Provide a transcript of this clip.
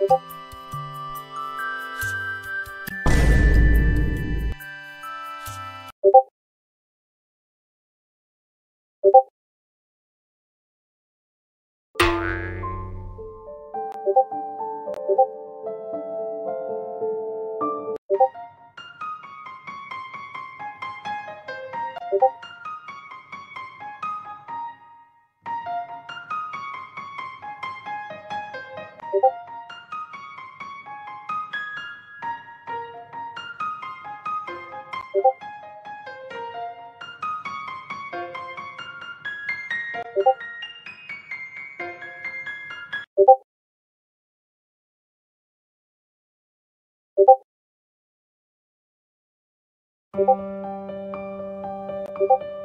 you 고고 고고